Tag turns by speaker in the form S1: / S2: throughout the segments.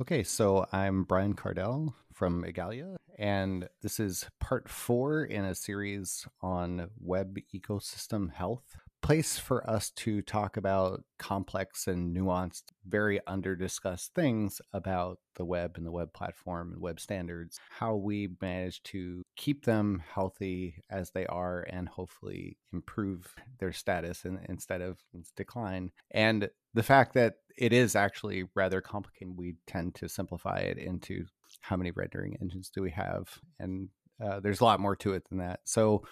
S1: Okay, so I'm Brian Kardell from Igalia, and this is part four in a series on web ecosystem health. Place for us to talk about complex and nuanced, very under discussed things about the web and the web platform and web standards, how we manage to keep them healthy as they are and hopefully improve their status in, instead of decline. And the fact that it is actually rather complicated, we tend to simplify it into how many rendering engines do we have? And uh, there's a lot more to it than that. So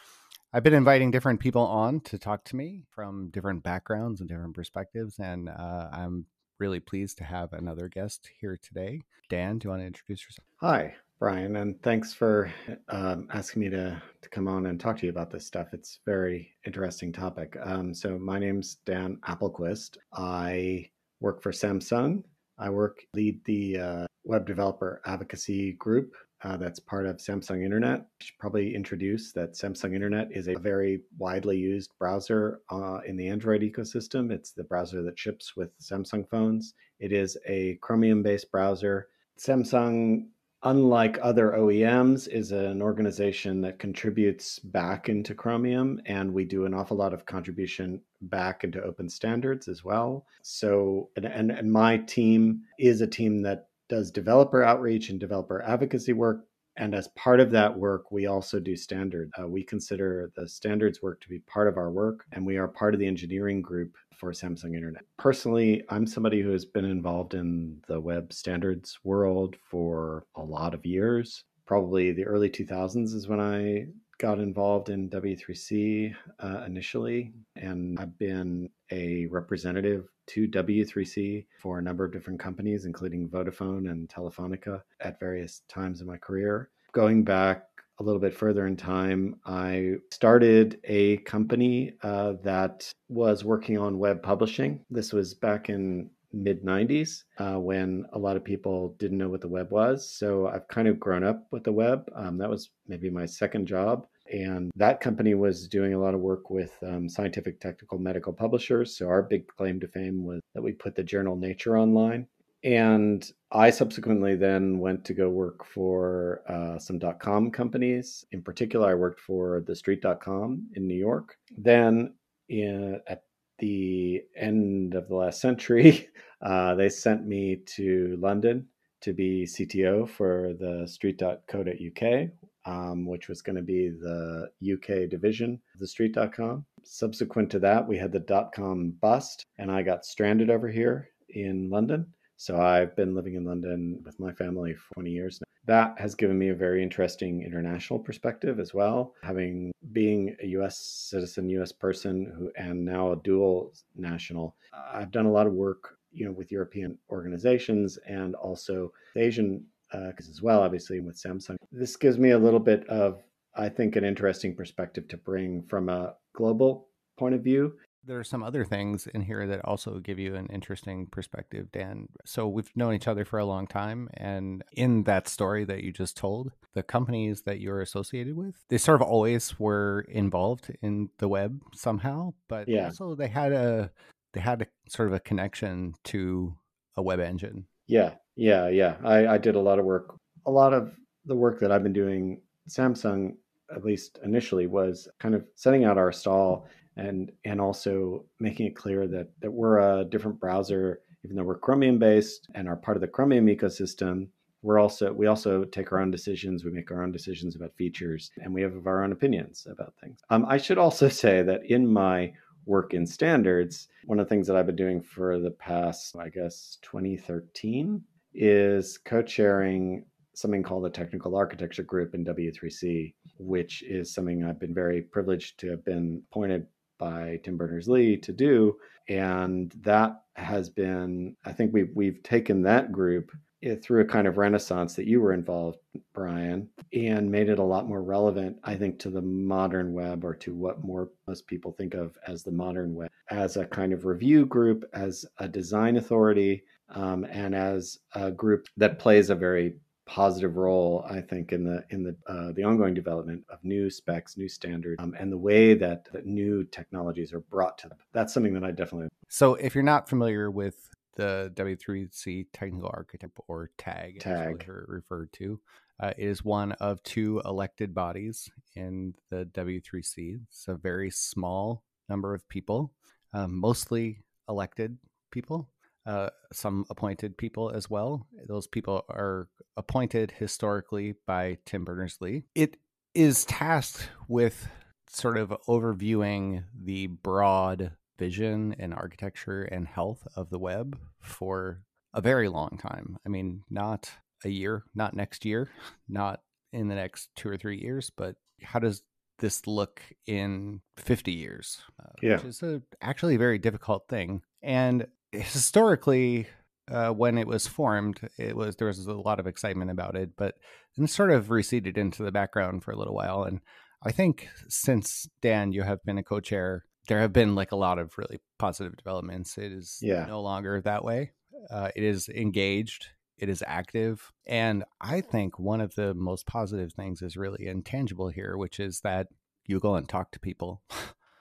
S1: I've been inviting different people on to talk to me from different backgrounds and different perspectives. And uh, I'm really pleased to have another guest here today. Dan, do you want to introduce yourself?
S2: Hi, Brian, and thanks for um, asking me to, to come on and talk to you about this stuff. It's a very interesting topic. Um, so, my name's Dan Appelquist. I work for Samsung. I work lead the uh, web developer advocacy group uh, that's part of Samsung Internet. I should probably introduce that Samsung Internet is a very widely used browser uh, in the Android ecosystem. It's the browser that ships with Samsung phones. It is a Chromium based browser. Samsung unlike other OEMs, is an organization that contributes back into Chromium, and we do an awful lot of contribution back into open standards as well. So, and, and, and my team is a team that does developer outreach and developer advocacy work and as part of that work, we also do standard. Uh, we consider the standards work to be part of our work, and we are part of the engineering group for Samsung Internet. Personally, I'm somebody who has been involved in the web standards world for a lot of years. Probably the early 2000s is when I got involved in W3C uh, initially, and I've been a representative to W3C for a number of different companies, including Vodafone and Telefonica at various times in my career. Going back a little bit further in time, I started a company uh, that was working on web publishing. This was back in mid 90s uh, when a lot of people didn't know what the web was. So I've kind of grown up with the web. Um, that was maybe my second job. And that company was doing a lot of work with um, scientific, technical, medical publishers. So our big claim to fame was that we put the journal Nature online. And I subsequently then went to go work for uh, some dot com companies. In particular, I worked for the street.com in New York. Then in, at the end of the last century, uh, they sent me to London to be CTO for the street.co.uk, um, which was going to be the UK division of the street.com. Subsequent to that, we had the dot com bust, and I got stranded over here in London. So I've been living in London with my family for 20 years now. That has given me a very interesting international perspective as well. Having being a US citizen, US person who and now a dual national, I've done a lot of work, you know, with European organizations and also Asian uh, as well, obviously with Samsung. This gives me a little bit of, I think, an interesting perspective to bring from a global point of view.
S1: There are some other things in here that also give you an interesting perspective, Dan. So we've known each other for a long time. And in that story that you just told, the companies that you're associated with, they sort of always were involved in the web somehow, but yeah. also they had a they had a sort of a connection to a web engine.
S2: Yeah, yeah, yeah. I, I did a lot of work. A lot of the work that I've been doing, Samsung, at least initially, was kind of setting out our stall and and also making it clear that that we're a different browser, even though we're Chromium based and are part of the Chromium ecosystem. We're also we also take our own decisions. We make our own decisions about features, and we have our own opinions about things. Um, I should also say that in my work in standards, one of the things that I've been doing for the past, I guess, 2013 is co-chairing something called the Technical Architecture Group in W3C, which is something I've been very privileged to have been appointed by Tim Berners-Lee to do. And that has been, I think we've we've taken that group eh, through a kind of renaissance that you were involved, Brian, and made it a lot more relevant, I think, to the modern web or to what more most people think of as the modern web, as a kind of review group, as a design authority, um, and as a group that plays a very positive role, I think, in the in the uh, the ongoing development of new specs, new standards, um, and the way that, that new technologies are brought to them. That's something that I definitely.
S1: So, if you're not familiar with the W3C Technical Architect or TAG,
S2: TAG.
S1: referred to. Uh, it is one of two elected bodies in the W3C. It's a very small number of people, um, mostly elected people, uh, some appointed people as well. Those people are appointed historically by Tim Berners Lee. It is tasked with sort of overviewing the broad vision and architecture and health of the web for a very long time. I mean, not a year, not next year, not in the next two or three years, but how does this look in 50 years?
S2: Uh, yeah.
S1: Which is a, actually a very difficult thing. And historically, uh, when it was formed, it was there was a lot of excitement about it, but it sort of receded into the background for a little while. And I think since Dan, you have been a co-chair, there have been like a lot of really positive developments. It is
S2: yeah.
S1: no longer that way. Uh, it is engaged. It is active. And I think one of the most positive things is really intangible here, which is that you go and talk to people.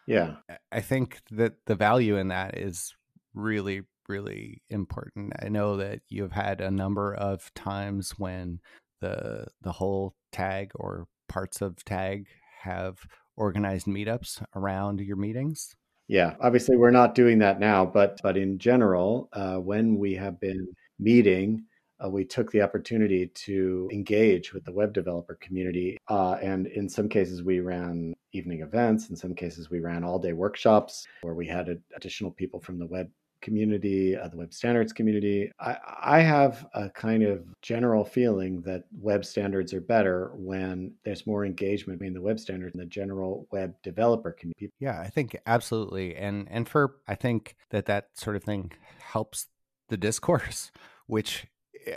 S2: Yeah.
S1: I think that the value in that is really, really important. I know that you've had a number of times when the the whole tag or parts of tag have organized meetups around your meetings?
S2: Yeah, obviously we're not doing that now, but but in general, uh, when we have been meeting, uh, we took the opportunity to engage with the web developer community, uh, and in some cases we ran evening events. In some cases we ran all day workshops where we had additional people from the web community, uh, the web standards community. I, I have a kind of general feeling that web standards are better when there's more engagement between the web standards and the general web developer community.
S1: Yeah, I think absolutely. And and for I think that that sort of thing helps the discourse, which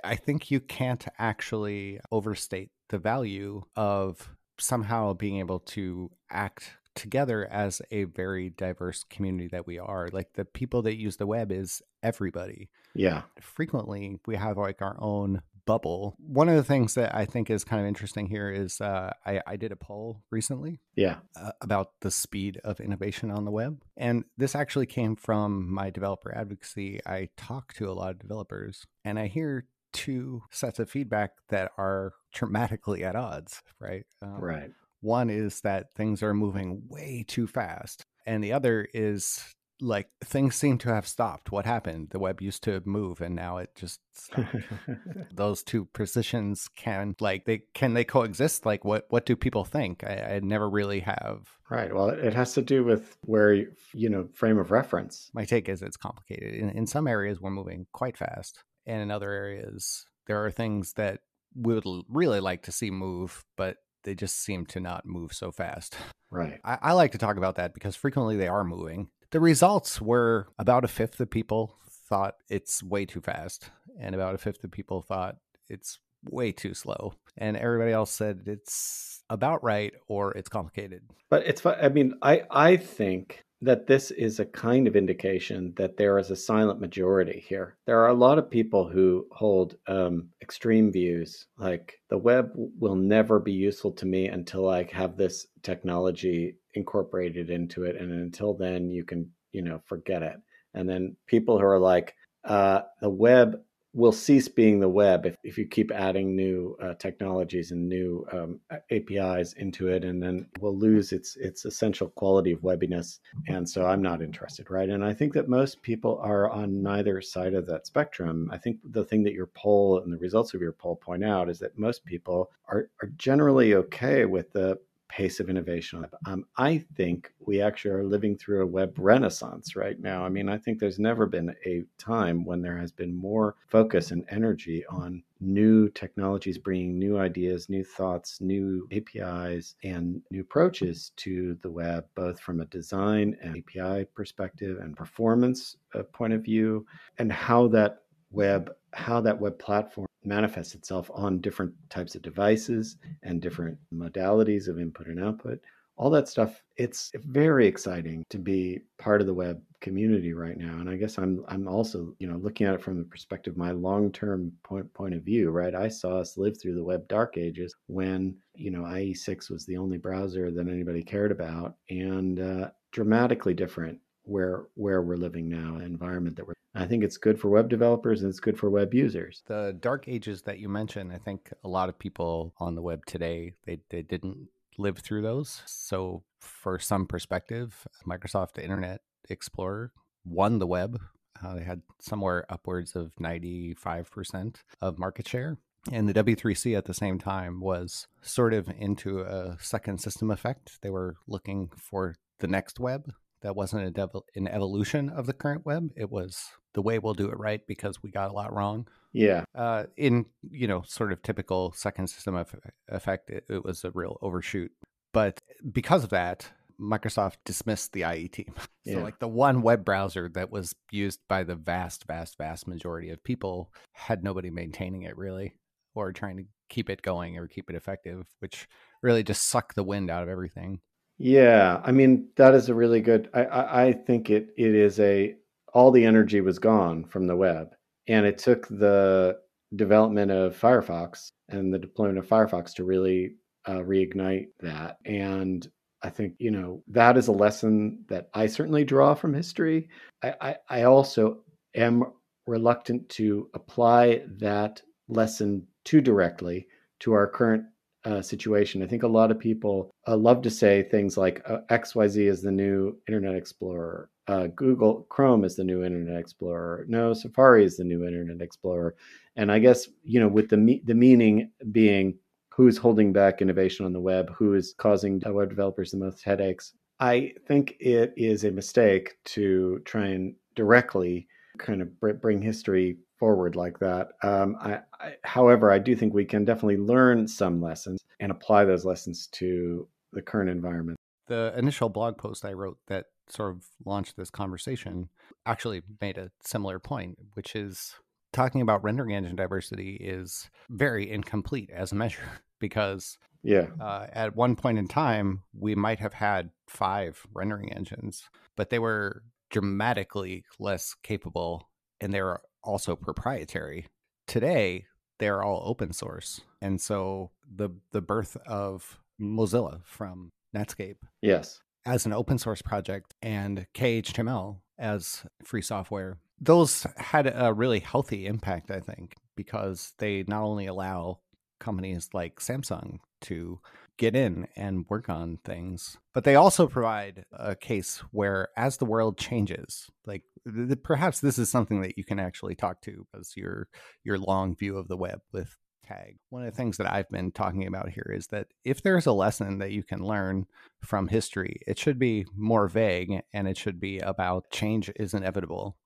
S1: I think you can't actually overstate the value of somehow being able to act together as a very diverse community that we are. Like the people that use the web is everybody.
S2: Yeah.
S1: Frequently, we have like our own bubble. One of the things that I think is kind of interesting here is uh, I, I, did a poll recently.
S2: Yeah.
S1: Uh, about the speed of innovation on the web. And this actually came from my developer advocacy. I talk to a lot of developers and I hear two sets of feedback that are dramatically at odds, right?
S2: Um, right.
S1: One is that things are moving way too fast, and the other is like things seem to have stopped. What happened? The web used to move and now it just stopped. Those two positions can like they can they coexist? Like what what do people think? I, I never really have.
S2: Right. Well, it has to do with where you, you know frame of reference.
S1: My take is it's complicated. In in some areas we're moving quite fast, and in other areas there are things that we would really like to see move, but they just seem to not move so fast.
S2: Right.
S1: I, I like to talk about that because frequently they are moving. The results were about a fifth of people thought it's way too fast, and about a fifth of people thought it's way too slow. And everybody else said it's about right or it's complicated.
S2: But it's I mean, I I think that this is a kind of indication that there is a silent majority here. There are a lot of people who hold um, extreme views, like the web will never be useful to me until I have this technology incorporated into it, and until then, you can you know forget it. And then people who are like, uh, the web will cease being the web if, if you keep adding new uh, technologies and new um, APIs into it, and then we'll lose its its essential quality of webbiness. And so I'm not interested, right? And I think that most people are on neither side of that spectrum. I think the thing that your poll and the results of your poll point out is that most people are, are generally okay with the pace of innovation. Um, I think we actually are living through a web renaissance right now. I mean, I think there's never been a time when there has been more focus and energy on new technologies bringing new ideas, new thoughts, new APIs, and new approaches to the web, both from a design and API perspective and performance uh, point of view, and how that web how that web platform manifests itself on different types of devices and different modalities of input and output all that stuff it's very exciting to be part of the web community right now. And i guess i'm i'm also you know looking at it from the perspective of my long-term point point of view right? I saw us live through the web dark ages when you know ie6 was the only browser that anybody cared about and uh, dramatically different where where we're living now, environment that we're. I think it's good for web developers and it's good for web users.
S1: The dark ages that you mentioned, I think a lot of people on the web today they they didn't live through those. So for some perspective, Microsoft Internet Explorer won the web. Uh, they had somewhere upwards of 95% of market share. And the W3C at the same time was sort of into a second system effect. They were looking for the next web that wasn't a dev- an evolution of the current web. It was the way we'll do it right because we got a lot wrong.
S2: Yeah.
S1: Uh, in you know, sort of typical second system of effect, it, it was a real overshoot. But because of that, Microsoft dismissed the IE team. So, yeah. like the one web browser that was used by the vast, vast, vast majority of people had nobody maintaining it really, or trying to keep it going or keep it effective, which really just sucked the wind out of everything.
S2: Yeah, I mean that is a really good. I, I, I think it it is a all the energy was gone from the web, and it took the development of Firefox and the deployment of Firefox to really uh, reignite that. And I think you know that is a lesson that I certainly draw from history. I, I, I also am reluctant to apply that lesson too directly to our current uh, situation. I think a lot of people uh, love to say things like uh, XYZ is the new Internet Explorer, uh, Google Chrome is the new Internet Explorer, no, Safari is the new Internet Explorer. And I guess, you know, with the, me- the meaning being who is holding back innovation on the web, who is causing web developers the most headaches. I think it is a mistake to try and directly kind of bring history forward like that. Um, I, I, however, I do think we can definitely learn some lessons and apply those lessons to the current environment.
S1: The initial blog post I wrote that sort of launched this conversation actually made a similar point, which is talking about rendering engine diversity is very incomplete as a measure because
S2: yeah
S1: uh, at one point in time we might have had five rendering engines but they were dramatically less capable and they were also proprietary. Today, they're all open source. And so the the birth of Mozilla from Netscape.
S2: Yes.
S1: As an open source project and KHTML as free software. Those had a really healthy impact, I think, because they not only allow companies like Samsung to get in and work on things. But they also provide a case where, as the world changes, like th- perhaps this is something that you can actually talk to as your your long view of the web with tag. One of the things that I've been talking about here is that if there's a lesson that you can learn from history, it should be more vague and it should be about change is inevitable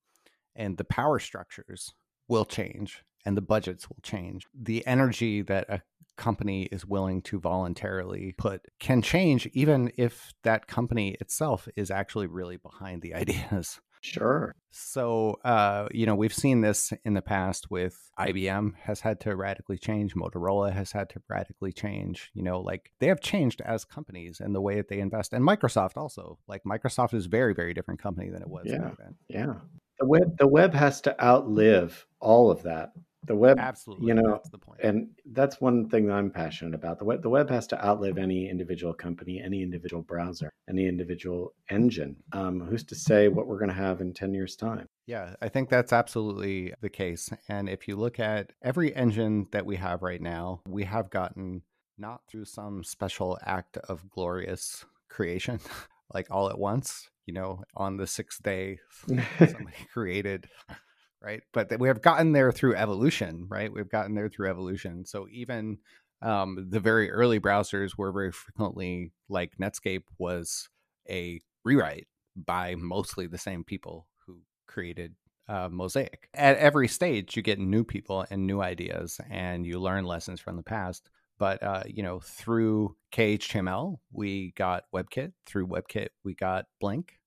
S1: and the power structures will change and the budgets will change. The energy that a company is willing to voluntarily put can change even if that company itself is actually really behind the ideas.
S2: Sure.
S1: So, uh, you know, we've seen this in the past with IBM has had to radically change, Motorola has had to radically change. You know, like they have changed as companies and the way that they invest, and Microsoft also. Like Microsoft is a very, very different company than it was
S2: yeah.
S1: back then.
S2: Yeah. The web, the web has to outlive all of that the web
S1: absolutely.
S2: you know
S1: that's the point.
S2: and that's one thing that i'm passionate about. The web the web has to outlive any individual company any individual browser any individual engine. Um, who's to say what we're going to have in 10 years time?
S1: Yeah i think that's absolutely the case. And if you look at every engine that we have right now we have gotten not through some special act of glorious creation like all at once you know on the sixth day somebody created right? But we have gotten there through evolution, right? We've gotten there through evolution. So even um, the very early browsers were very frequently like Netscape was a rewrite by mostly the same people who created uh, Mosaic. At every stage, you get new people and new ideas, and you learn lessons from the past. But uh, you know, through KHTML, we got WebKit. Through WebKit, we got Blink.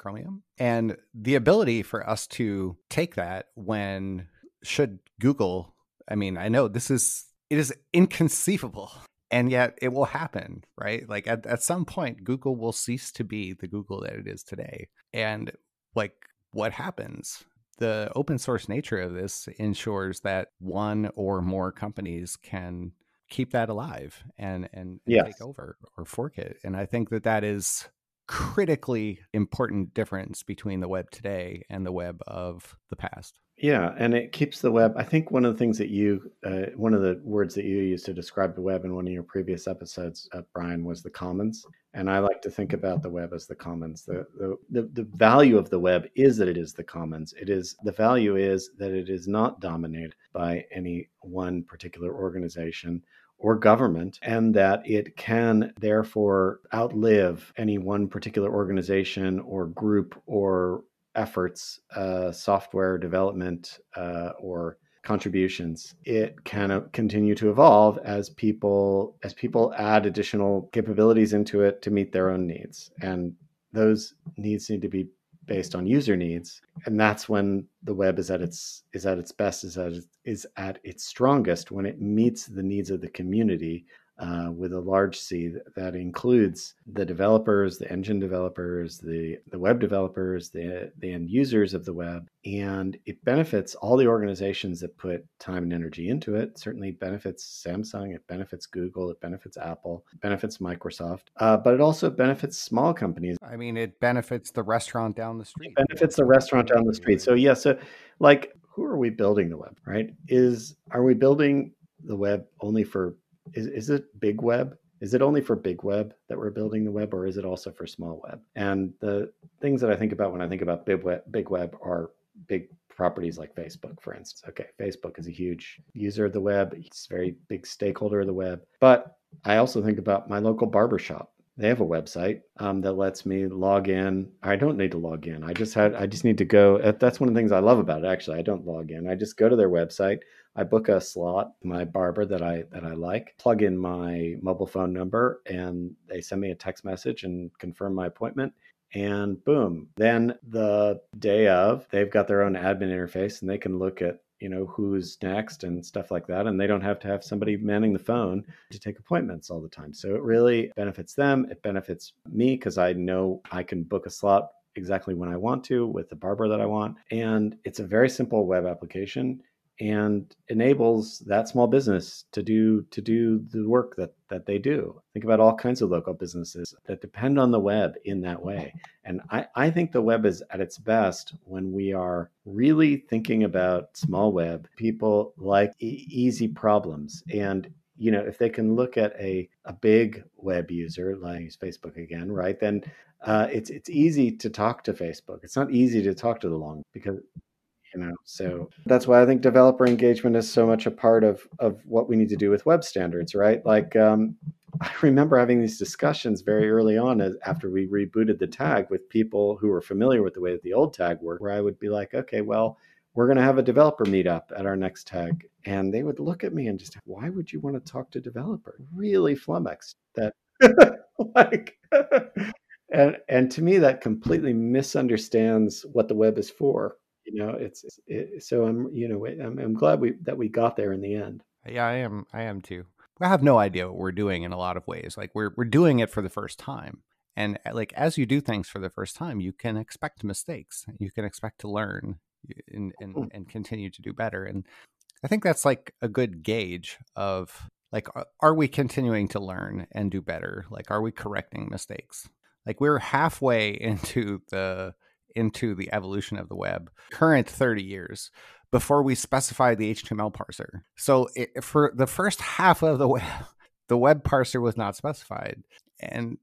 S1: Chromium. And the ability for us to take that when should Google, I mean, I know this is it is inconceivable and yet it will happen, right? Like at, at some point Google will cease to be the Google that it is today. And like what happens? The open source nature of this ensures that one or more companies can keep that alive and and, and
S2: yes.
S1: take over or fork it. And I think that that is critically important difference between the web today and the web of the past.
S2: Yeah, and it keeps the web. I think one of the things that you, uh, one of the words that you used to describe the web in one of your previous episodes, uh, Brian, was the commons. And I like to think about the web as the commons. The, the, the the value of the web is that it is the commons. It is the value is that it is not dominated by any one particular organization or government, and that it can therefore outlive any one particular organization or group or efforts, uh, software development, uh, or contributions. It can continue to evolve as people as people add additional capabilities into it to meet their own needs and those needs need to be based on user needs and that's when the web is at its is at its best is at is at its strongest when it meets the needs of the community uh, with a large C that includes the developers, the engine developers, the, the web developers, the, the end users of the web. And it benefits all the organizations that put time and energy into it. certainly benefits Samsung, it benefits Google, it benefits Apple, it benefits Microsoft, uh, but it also benefits small companies.
S1: I mean, it benefits the restaurant down the street.
S2: It benefits the restaurant down the street. So, yeah, so like, who are we building the web, right? Is are we building the web only for is, is it big web? Is it only for big web that we're building the web, or is it also for small web? And the things that I think about when I think about big web, big web are big properties like Facebook, for instance. Okay, Facebook is a huge user of the web, it's a very big stakeholder of the web. But I also think about my local barbershop. They have a website um, that lets me log in. I don't need to log in. I just had. I just need to go. That's one of the things I love about it. Actually, I don't log in. I just go to their website. I book a slot, my barber that I that I like, plug in my mobile phone number, and they send me a text message and confirm my appointment. And boom, then the day of, they've got their own admin interface, and they can look at you know who's next and stuff like that and they don't have to have somebody manning the phone to take appointments all the time. So it really benefits them. It benefits me because i know i can book a slot exactly when i want to with the barber that i want. And it's a very simple web application and enables that small business to do to do the work that that they do. Think about all kinds of local businesses that depend on the web in that way. And i i think the web is at its best when we are really thinking about small web people like e- easy problems. And you know if they can look at a a big web user like use facebook again right then uh, it's it's easy to talk to facebook. It's not easy to talk to the long because you know so that's why i think developer engagement is so much a part of of what we need to do with web standards right? Like um, i remember having these discussions very early on as, after we rebooted the tag with people who were familiar with the way that the old tag worked where i would be like okay well we're going to have a developer meetup at our next tag. And they would look at me and just why would you want to talk to developer? Really flummoxed that like and and to me that completely misunderstands what the web is for you know it's it, so i'm you know I'm, I'm glad we that we got there in the end.
S1: Yeah i am i am too. I have no idea what we're doing in a lot of ways like we're we're doing it for the first time and uh, like as you do things for the first time you can expect mistakes you can expect to learn and and, hmm. and continue to do better and i think that's like a good gauge of like are we continuing to learn and do better? Like are we correcting mistakes? Like we're halfway into the into the evolution of the web, current 30 years, before we specify the HTML parser. So it, for the first half of the web, the web parser was not specified. And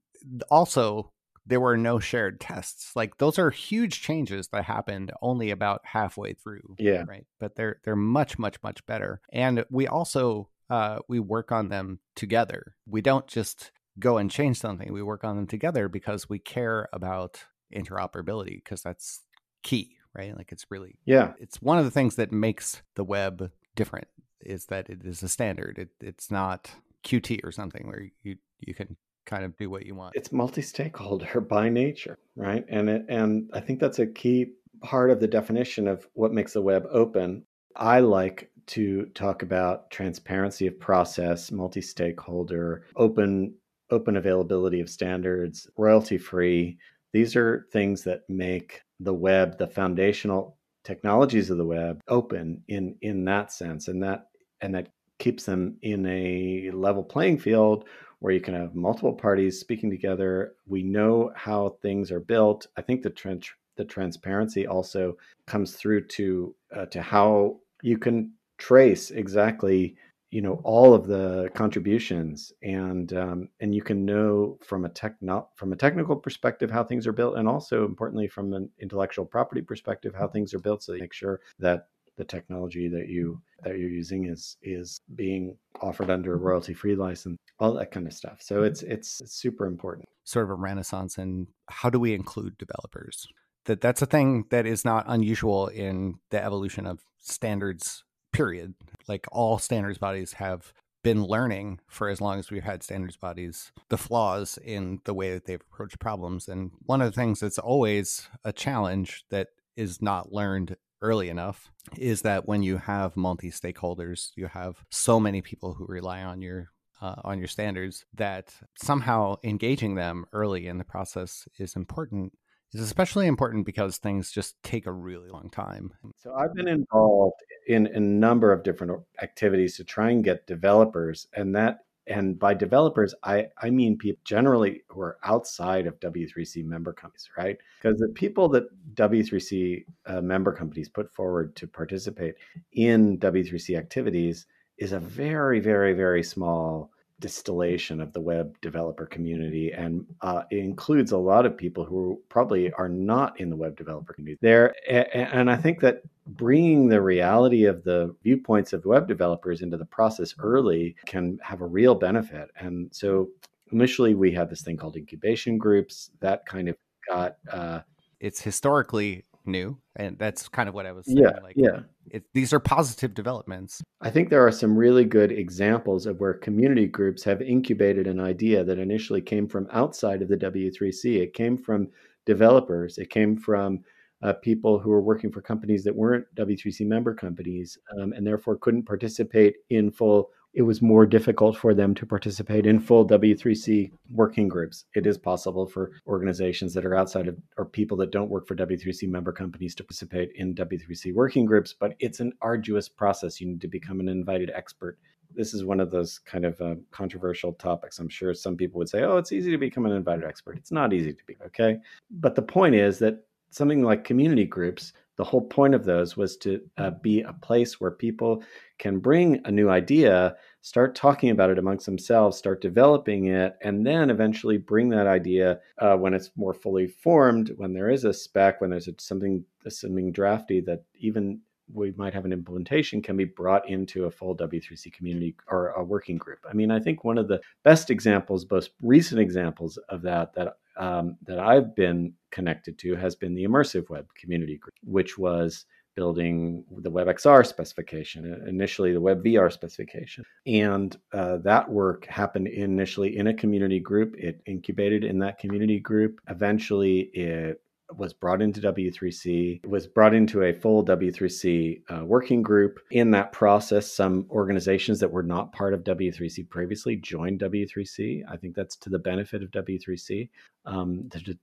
S1: also, there were no shared tests. Like those are huge changes that happened only about halfway through.
S2: Yeah.
S1: Right. But they're they're much, much, much better. And we also uh, we work on them together. We don't just go and change something. We work on them together because we care about interoperability because that's key, right? Like it's really
S2: yeah,
S1: it's one of the things that makes the web different is that it is a standard. It, it's not Qt or something where you you can kind of do what you want.
S2: It's multi-stakeholder by nature, right? And it, and I think that's a key part of the definition of what makes the web open. I like to talk about transparency of process, multi-stakeholder, open open availability of standards, royalty free, these are things that make the web, the foundational technologies of the web, open in in that sense, and that and that keeps them in a level playing field where you can have multiple parties speaking together. We know how things are built. I think the trans- the transparency also comes through to uh, to how you can trace exactly you know all of the contributions and um, and you can know from a techno from a technical perspective how things are built and also importantly from an intellectual property perspective how things are built so you make sure that the technology that you that you're using is is being offered under a royalty free license all that kind of stuff. So it's it's super important.
S1: Sort of a renaissance in how do we include developers? That that's a thing that is not unusual in the evolution of standards period. Like all standards bodies have been learning for as long as we've had standards bodies the flaws in the way that they've approached problems. And one of the things that's always a challenge that is not learned early enough is that when you have multi stakeholders, you have so many people who rely on your uh, on your standards that somehow engaging them early in the process is important is especially important because things just take a really long time.
S2: So I've been involved in a number of different activities to try and get developers and that and by developers i i mean people generally who are outside of w3c member companies right because the people that w3c uh, member companies put forward to participate in w3c activities is a very very very small distillation of the web developer community and uh, it includes a lot of people who probably are not in the web developer community. There and i think that bringing the reality of the viewpoints of web developers into the process early can have a real benefit. And so initially we had this thing called incubation groups. That kind of got uh,
S1: it's historically new and that's kind of what i was saying
S2: yeah like yeah.
S1: it, these are positive developments.
S2: I think there are some really good examples of where community groups have incubated an idea that initially came from outside of the w3c it came from developers. It came from uh, people who were working for companies that weren't w3c member companies um, and therefore couldn't participate in full it was more difficult for them to participate in full W3C working groups. It is possible for organizations that are outside of or people that don't work for W3C member companies to participate in W3C working groups, but it's an arduous process. You need to become an invited expert. This is one of those kind of uh, controversial topics. I'm sure some people would say, oh, it's easy to become an invited expert. It's not easy to be, okay? But the point is that something like community groups the whole point of those was to uh, be a place where people can bring a new idea, start talking about it amongst themselves, start developing it, and then eventually bring that idea uh, when it's more fully formed, when there is a spec, when there's a, something, something drafty that even we might have an implementation can be brought into a full W3C community or a working group. I mean, I think one of the best examples, most recent examples of that that um, that I've been connected to has been the Immersive Web community group, which was building the WebXR specification, initially the WebVR specification. And uh, that work happened initially in a community group. It incubated in that community group. Eventually, it was brought into W3C, was brought into a full W3C uh, working group. In that process, some organizations that were not part of W3C previously joined W3C. I think that's to the benefit of W3C, um, to, to,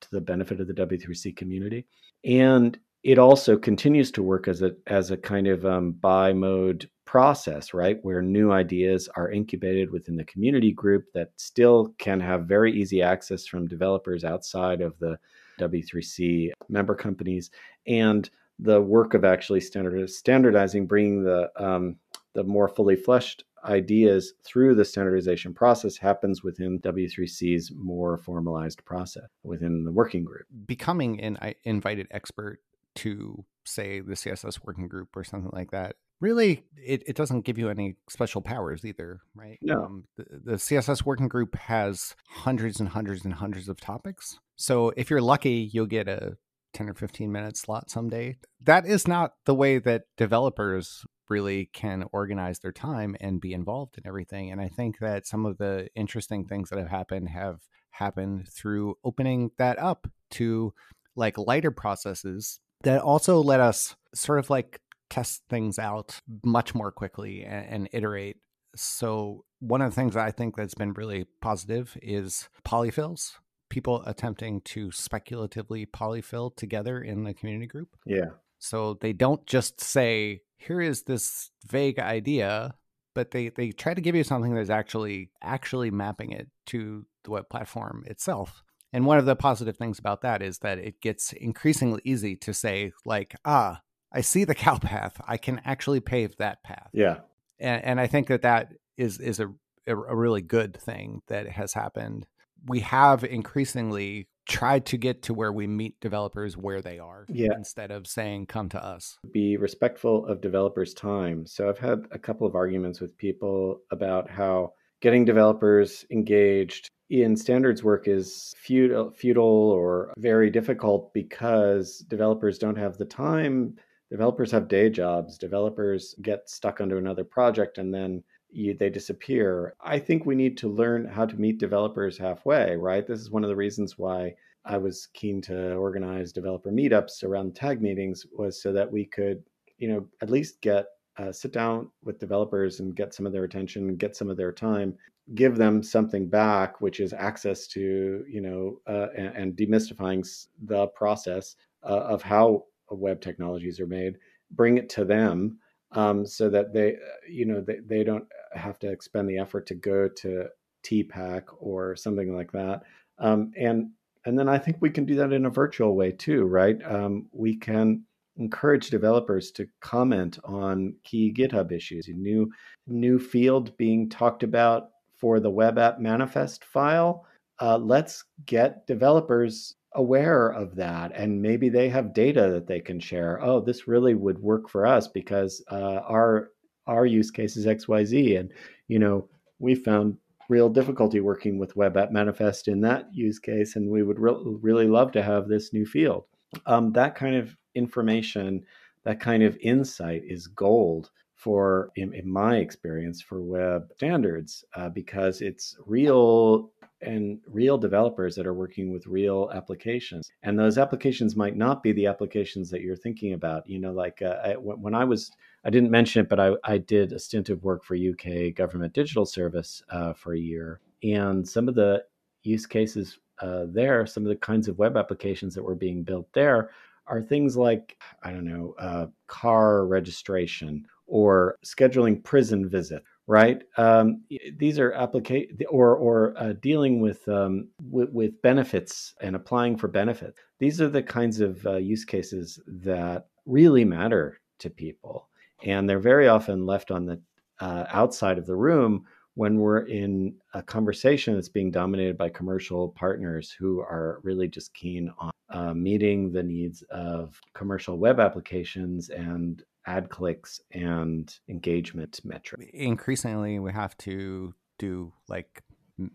S2: to the benefit of the W3C community. And it also continues to work as a as a kind of um, mode process, right, where new ideas are incubated within the community group that still can have very easy access from developers outside of the W3C member companies, and the work of actually standard, standardizing, bringing the um, the more fully fleshed ideas through the standardization process happens within W3C's more formalized process within the working group.
S1: Becoming an invited expert to, say, the CSS working group or something like that really it, it doesn't give you any special powers either right
S2: no um,
S1: the, the, css working group has hundreds and hundreds and hundreds of topics so if you're lucky you'll get a 10 or 15 minute slot someday that is not the way that developers really can organize their time and be involved in everything and i think that some of the interesting things that have happened have happened through opening that up to like lighter processes that also let us sort of like test things out much more quickly and, and iterate. So one of the things I think that's been really positive is polyfills. People attempting to speculatively polyfill together in the community group.
S2: Yeah.
S1: So they don't just say, here is this vague idea. but they they try to give you something that's actually actually mapping it to the web platform itself. And one of the positive things about that is that it gets increasingly easy to say, like, ah, I see the cow path. I can actually pave that path.
S2: Yeah.
S1: And, and I think that that is is a, a really good thing that has happened. We have increasingly tried to get to where we meet developers where they are
S2: yeah.
S1: instead of saying come to us.
S2: Be respectful of developers time. So i've had a couple of arguments with people about how getting developers engaged in standards work is futile, futile or very difficult because developers don't have the time. Developers have day jobs. Developers get stuck under another project and then you, they disappear. I think we need to learn how to meet developers halfway, right? This is one of the reasons why I was keen to organize developer meetups around tag meetings was so that we could, you know, at least get uh, sit down with developers and get some of their attention, get some of their time, give them something back, which is access to, you know, uh, and, and, demystifying the process uh, of how web technologies are made, bring it to them um, so that they, uh, you know, they, they don't have to expend the effort to go to TPAC or something like that. Um, and and then I think we can do that in a virtual way too, right? Um, we can encourage developers to comment on key GitHub issues. A new new field being talked about for the web app manifest file. Uh, let's get developers aware of that and maybe they have data that they can share oh this really would work for us because uh, our our use case is xyz and you know we found real difficulty working with web app manifest in that use case and we would re- really love to have this new field. Um, that kind of information that kind of insight is gold for in, in my experience for web standards uh, because it's real and real developers that are working with real applications. And those applications might not be the applications that you're thinking about. You know like uh, I, when i was i didn't mention it but I, I did a stint of work for uk government digital service uh, for a year. And some of the use cases uh, there some of the kinds of web applications that were being built there are things like i don't know uh, car registration or scheduling prison visit right? Um, these are applicate or or uh, dealing with, um, with, with benefits and applying for benefits. These are the kinds of uh, use cases that really matter to people, and they're very often left on the uh, outside of the room when we're in a conversation that's being dominated by commercial partners who are really just keen on uh, meeting the needs of commercial web applications and ad clicks and engagement metrics.
S1: Increasingly, we have to do like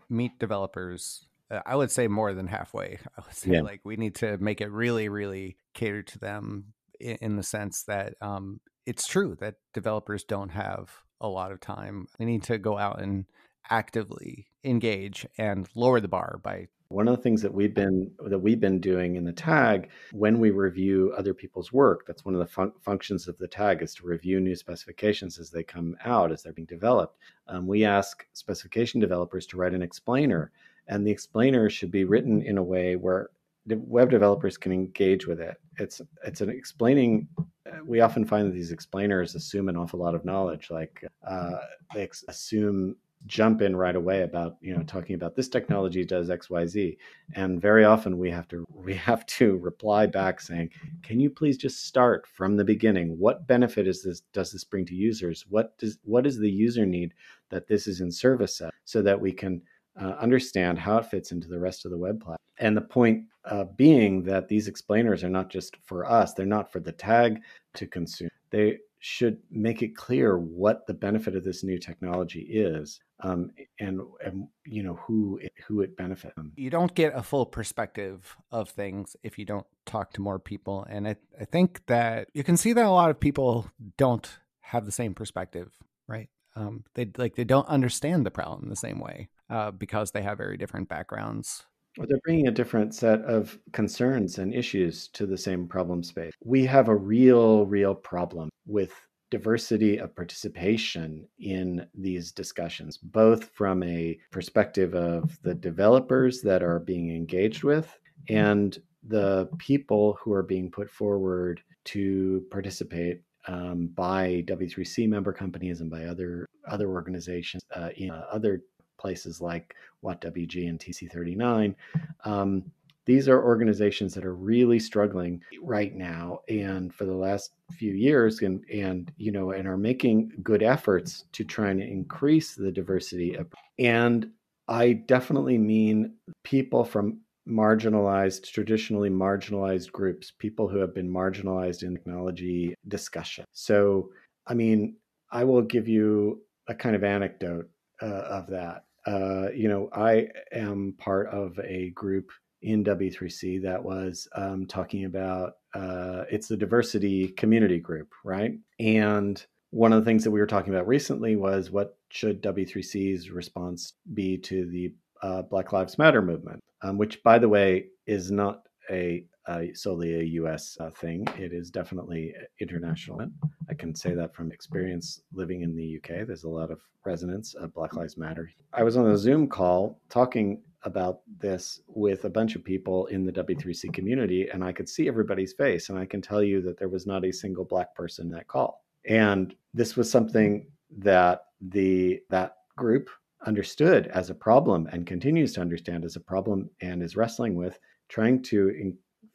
S1: meet developers. Uh, I would say more than halfway. I would say yeah. like we need to make it really, really cater to them in, in the sense that um, it's true that developers don't have a lot of time. They need to go out and actively engage and lower the bar by
S2: one of the things that we've been that we've been doing in the tag when we review other people's work, that's one of the fun- functions of the tag is to review new specifications as they come out as they're being developed. Um, we ask specification developers to write an explainer, and the explainer should be written in a way where web developers can engage with it. It's it's an explaining. We often find that these explainers assume an awful lot of knowledge, like uh, they ex- assume jump in right away about you know talking about this technology does xyz and very often we have to we have to reply back saying can you please just start from the beginning? What benefit is this does this bring to users? What does what is the user need that this is in service of? So that we can uh, understand how it fits into the rest of the web platform and the point uh, being that these explainers are not just for us they're not for the tag to consume. They should make it clear what the benefit of this new technology is um, and, and you know who it, who it benefits
S1: you don't get a full perspective of things if you don't talk to more people and I, I think that you can see that a lot of people don't have the same perspective right? Um, they like they don't understand the problem the same way uh, because they have very different backgrounds
S2: or they're bringing a different set of concerns and issues to the same problem space. We have a real, real problem with diversity of participation in these discussions, both from a perspective of the developers that are being engaged with and the people who are being put forward to participate um, by W3C member companies and by other other organizations uh, in uh, other places like WHATWG and TC39. Um, these are organizations that are really struggling right now and for the last few years and and you know and are making good efforts to try and increase the diversity of, and I definitely mean people from marginalized, traditionally marginalized groups, people who have been marginalized in technology discussion. So, I mean, I will give you a kind of anecdote uh, of that. Uh, you know, I am part of a group in W3C that was um, talking about uh, it's the diversity community group, right? And one of the things that we were talking about recently was what should W3C's response be to the uh, Black Lives Matter movement, um, which, by the way, is not a, a solely a U.S. Uh, thing. It is definitely international. I can say that from experience living in the UK. There's a lot of resonance of Black Lives Matter. I was on a Zoom call talking about this with a bunch of people in the W3C community, and I could see everybody's face, and I can tell you that there was not a single black person in that call. And this was something that the that group understood as a problem and continues to understand as a problem and is wrestling with trying to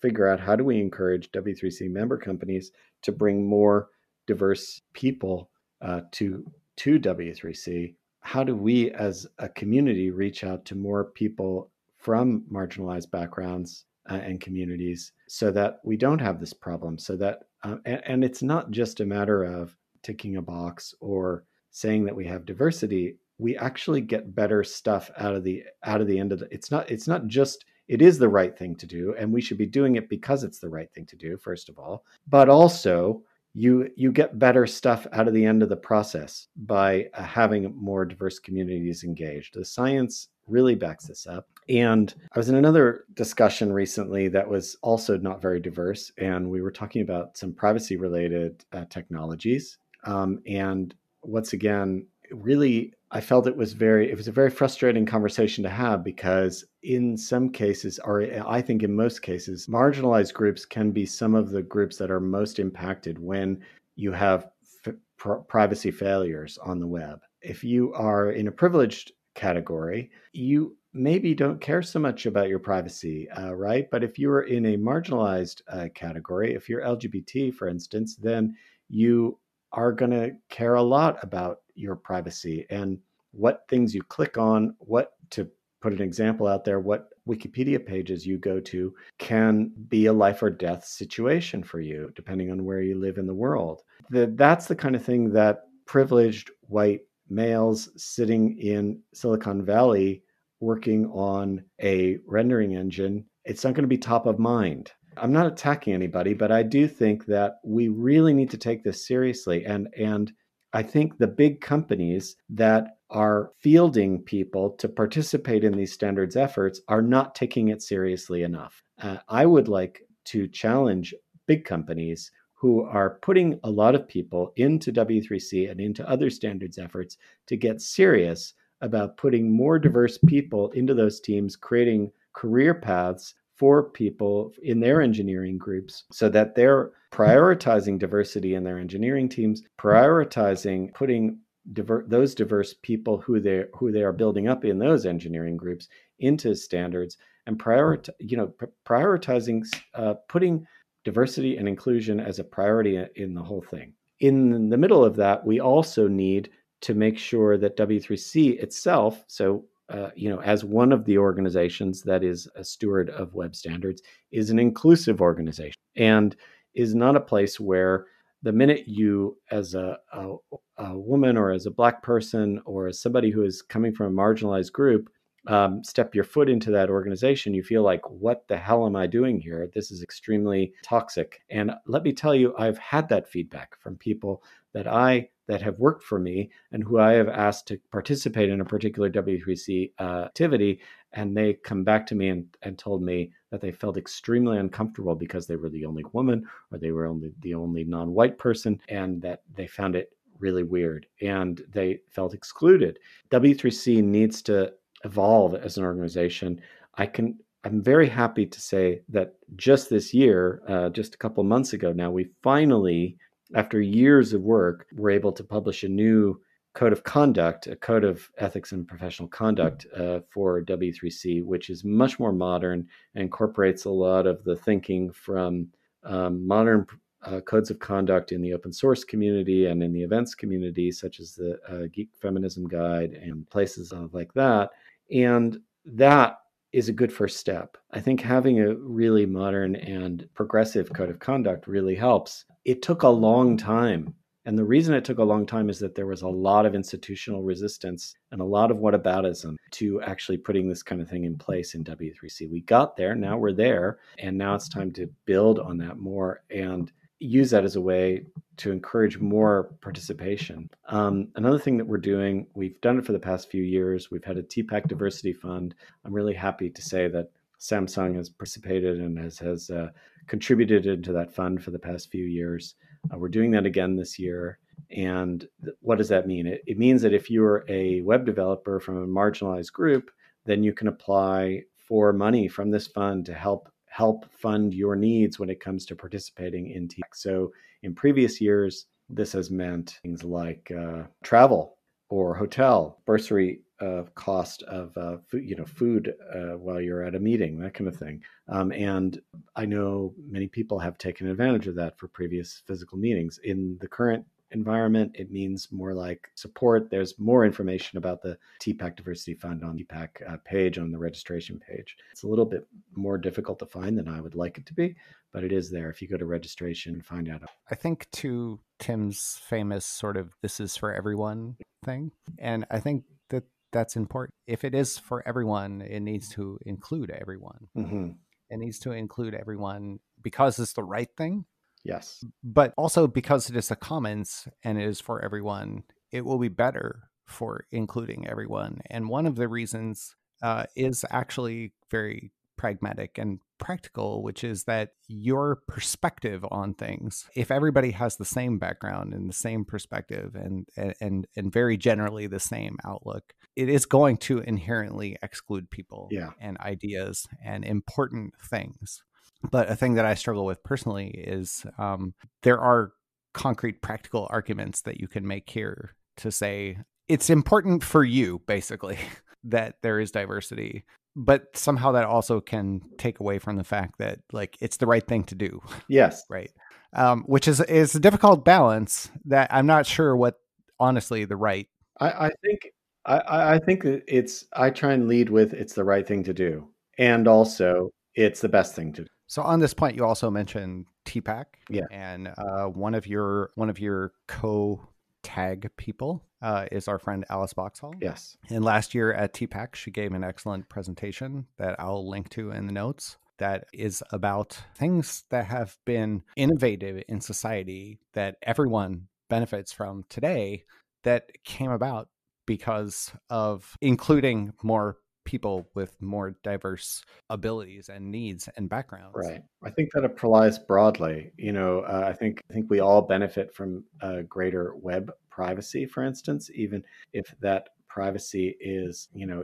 S2: figure out how do we encourage W3C member companies to bring more diverse people uh, to to W3C. How do we as a community reach out to more people from marginalized backgrounds uh, and communities so that we don't have this problem so that uh, and, and it's not just a matter of ticking a box or saying that we have diversity we actually get better stuff out of the out of the end of the it's not it's not just it is the right thing to do and we should be doing it because it's the right thing to do first of all. But also you you get better stuff out of the end of the process by uh, having more diverse communities engaged. The science really backs this up. And i was in another discussion recently that was also not very diverse and we were talking about some privacy related uh, technologies. Um, and once again really I felt it was very it was a very frustrating conversation to have because in some cases or I think in most cases marginalized groups can be some of the groups that are most impacted when you have f- pr- privacy failures on the web. If you are in a privileged category, you maybe don't care so much about your privacy, uh, right? But if you're in a marginalized uh, category, if you're LGBT, for instance, then you are going to care a lot about your privacy and what things you click on, what to put an example out there, what Wikipedia pages you go to can be a life or death situation for you, depending on where you live in the world. The, that's the kind of thing that privileged white males sitting in Silicon Valley working on a rendering engine, it's not going to be top of mind. I'm not attacking anybody, but I do think that we really need to take this seriously and and I think the big companies that are fielding people to participate in these standards efforts are not taking it seriously enough. Uh, I would like to challenge big companies who are putting a lot of people into W3C and into other standards efforts to get serious about putting more diverse people into those teams, creating career paths for people in their engineering groups so that they're prioritizing diversity in their engineering teams, prioritizing putting diver- those diverse people who they who they are building up in those engineering groups into standards and prioritize you know prioritizing uh, putting diversity and inclusion as a priority in the whole thing. In the middle of that, we also need to make sure that W3C itself, so uh, you know, as one of the organizations that is a steward of web standards, is an inclusive organization and is not a place where the minute you, as a, a, a woman or as a black person or as somebody who is coming from a marginalized group, um, step your foot into that organization, you feel like, what the hell am I doing here? This is extremely toxic. And let me tell you, I've had that feedback from people that I that have worked for me and who I have asked to participate in a particular W3C uh, activity. And they come back to me and, and told me that they felt extremely uncomfortable because they were the only woman or they were only the only non white person and that they found it really weird and they felt excluded. W3C needs to evolve as an organization. I can I'm very happy to say that just this year, uh, just a couple months ago now, we finally after years of work, we're able to publish a new code of conduct, a code of ethics and professional conduct uh, for W3C, which is much more modern and incorporates a lot of the thinking from um, modern uh, codes of conduct in the open source community and in the events community, such as the uh, Geek Feminism Guide and places like that. And that is a good first step. I think having a really modern and progressive code of conduct really helps. It took a long time and the reason it took a long time is that there was a lot of institutional resistance and a lot of whataboutism to actually putting this kind of thing in place in W3C. We got there, now we're there, and now it's time to build on that more and use that as a way to encourage more participation. Um, another thing that we're doing, we've done it for the past few years. We've had a TPAC Diversity Fund. I'm really happy to say that Samsung has participated and has, has uh, contributed into that fund for the past few years. Uh, we're doing that again this year. And th- what does that mean? It, it means that if you're a web developer from a marginalized group, then you can apply for money from this fund to help help fund your needs when it comes to participating in tech. So in previous years, this has meant things like uh, travel or hotel, bursary uh, cost of uh, food, you know, food uh, while you're at a meeting, that kind of thing. Um, and I know many people have taken advantage of that for previous physical meetings. In the current environment, it means more like support. There's more information about the TPAC Diversity Fund on the TPAC uh, page on the registration page. It's a little bit more difficult to find than I would like it to be, but it is there. If you go to registration and find out.
S1: I think to Tim's famous sort of "this is for everyone" thing, and I think that that's important. If it is for everyone, it needs to include everyone. Mm-hmm. It needs to include everyone because it's the right thing.
S2: Yes.
S1: But also because it is a commons and it is for everyone, it will be better for including everyone. And one of the reasons uh, is actually very pragmatic and practical, which is that your perspective on things, if everybody has the same background and the same perspective and and and very generally the same outlook, it is going to inherently exclude people
S2: yeah.
S1: and ideas and important things. But a thing that I struggle with personally is um, there are concrete practical arguments that you can make here to say it's important for you basically that there is diversity but somehow that also can take away from the fact that like it's the right thing to do.
S2: Yes.
S1: right. Um, which is is a difficult balance that I'm not sure what honestly the right.
S2: I, I think I, I think it's I try and lead with it's the right thing to do, and also it's the best thing to do.
S1: So on this point, you also mentioned TPAC,
S2: yeah,
S1: and uh, one of your one of your co tag people uh, is our friend Alice Boxhall.
S2: Yes.
S1: And last year at TPAC, she gave an excellent presentation that I'll link to in the notes that is about things that have been innovative in society that everyone benefits from today that came about because of including more people with more diverse abilities and needs and backgrounds.
S2: Right. I think that applies broadly. You know, uh, I think I think we all benefit from uh, greater web privacy, for instance, even if that privacy is, you know,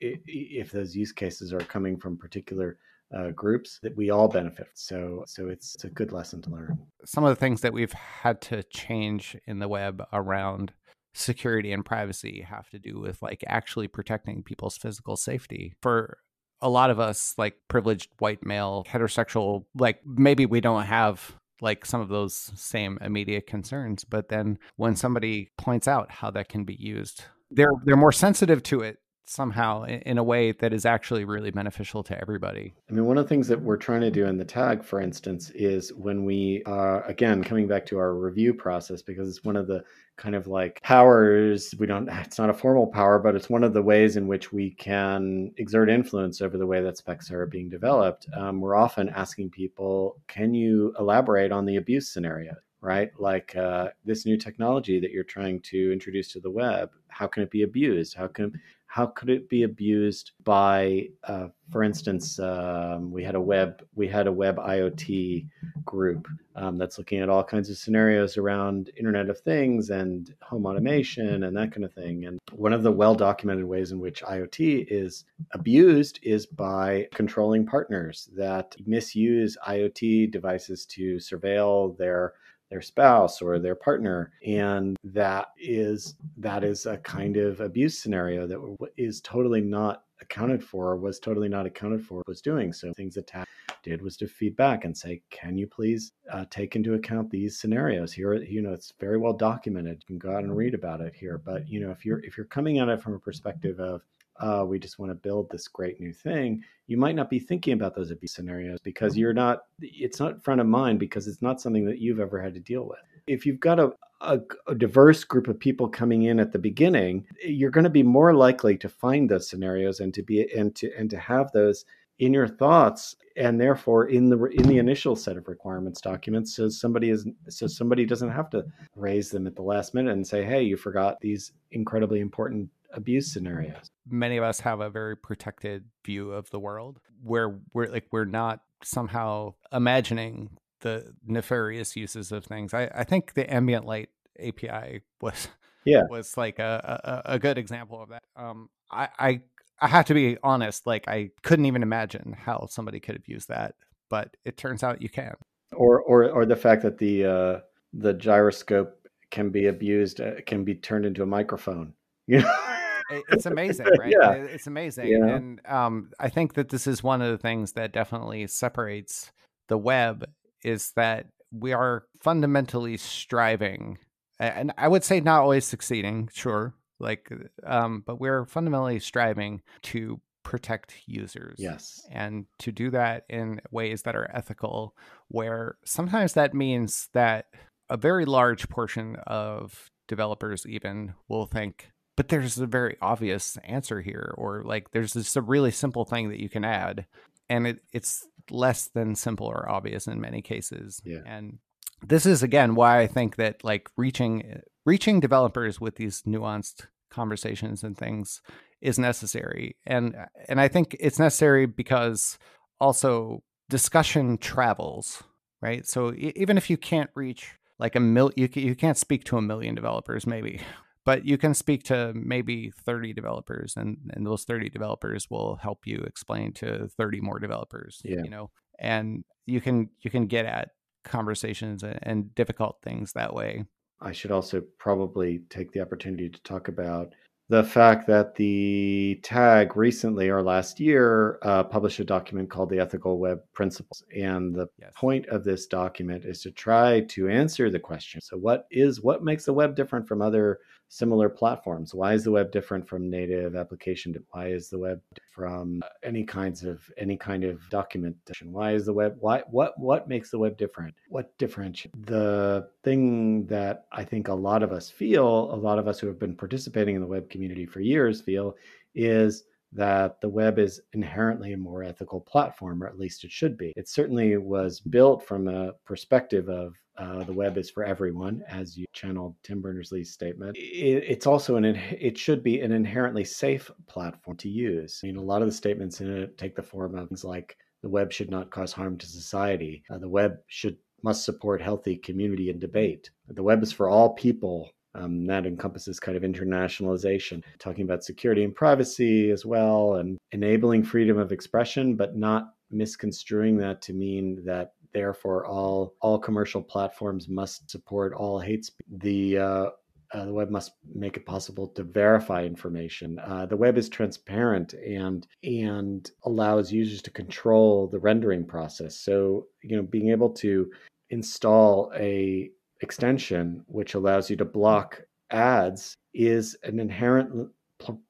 S2: if those use cases are coming from particular uh, groups that we all benefit. So, so it's, it's a good lesson to learn.
S1: Some of the things that we've had to change in the web around security and privacy have to do with like actually protecting people's physical safety. For a lot of us, like privileged white male, heterosexual, like maybe we don't have like some of those same immediate concerns, but then when somebody points out how that can be used, they're they're more sensitive to it somehow in a way that is actually really beneficial to everybody.
S2: I mean, one of the things that we're trying to do in the tag, for instance, is when we are, again, coming back to our review process, because it's one of the kind of like powers, we don't, it's not a formal power, but it's one of the ways in which we can exert influence over the way that specs are being developed. Um, we're often asking people, can you elaborate on the abuse scenario? right? Like uh, this new technology that you're trying to introduce to the web, how can it be abused? How can how could it be abused by, uh, for instance, um, we had a web we had a web IoT group um, that's looking at all kinds of scenarios around Internet of Things and home automation and that kind of thing. And one of the well documented ways in which IoT is abused is by controlling partners that misuse IoT devices to surveil their their spouse or their partner and that is that is a kind of abuse scenario that is totally not accounted for was totally not accounted for was doing. So things that TAG did was to feed back and say can you please uh, take into account these scenarios? Here you know it's very well documented. You can go out and read about it here. But you know if you're if you're coming at it from a perspective of uh, we just want to build this great new thing, you might not be thinking about those abuse scenarios because you're not, it's not front of mind because it's not something that you've ever had to deal with. If you've got a, a, a diverse group of people coming in at the beginning, you're going to be more likely to find those scenarios and to be and to and to have those in your thoughts and therefore in the in the initial set of requirements documents so somebody is so somebody doesn't have to raise them at the last minute and say hey you forgot these incredibly important abuse scenarios.
S1: Many of us have a very protected view of the world where we're like we're not somehow imagining the nefarious uses of things. I, I think the ambient light API was yeah was like a, a, a good example of that. Um, I, I I have to be honest, like I couldn't even imagine how somebody could have used that, but it turns out you can.
S2: Or or or the fact that the uh, the gyroscope can be abused, uh, can be turned into a microphone. You know
S1: it's amazing, right? yeah. It's amazing. Yeah. And um, I think that this is one of the things that definitely separates the web is that we are fundamentally striving, and I would say not always succeeding, sure, like, um, but we're fundamentally striving to protect users.
S2: Yes.
S1: And to do that in ways that are ethical, where sometimes that means that a very large portion of developers even will think but there's a very obvious answer here or like there's just a really simple thing that you can add and it, it's less than simple or obvious in many cases
S2: yeah.
S1: and this is again why i think that like reaching eh, reaching developers with these nuanced conversations and things is necessary and eh, and i think it's necessary because also discussion travels right so even if you can't reach like a mil you, you can't speak to a million developers maybe but you can speak to maybe 30 developers and, and those 30 developers will help you explain to 30 more developers
S2: yeah.
S1: you know and you can you can get at conversations and, and difficult things that way
S2: i should also probably take the opportunity to talk about the fact that the tag recently or last year uh, published a document called the ethical web principles and the yes. point of this document is to try to answer the question so what is what makes the web different from other similar platforms. Why is the web different from native application? Why is the web from uh, any kinds of any kind of documentation? Why is the web why what what makes the web different? What differentiates? The thing that I think a lot of us feel, a lot of us who have been participating in the web community for years feel is that the web is inherently a more ethical platform, or at least it should be. It certainly was built from a perspective of uh, the web is for everyone, as you channeled Tim Berners Lee's statement. It, it's also an it should be an inherently safe platform to use. I mean, a lot of the statements in it take the form of things like the web should not cause harm to society. Uh, the web should must support healthy community and debate. The web is for all people um, that encompasses kind of internationalization, talking about security and privacy as well, and enabling freedom of expression, but not misconstruing that to mean that therefore all all commercial platforms must support all hate speech. The uh, uh, the web must make it possible to verify information. Uh, the web is transparent and and allows users to control the rendering process. So you know, being able to install a extension which allows you to block ads is an inherent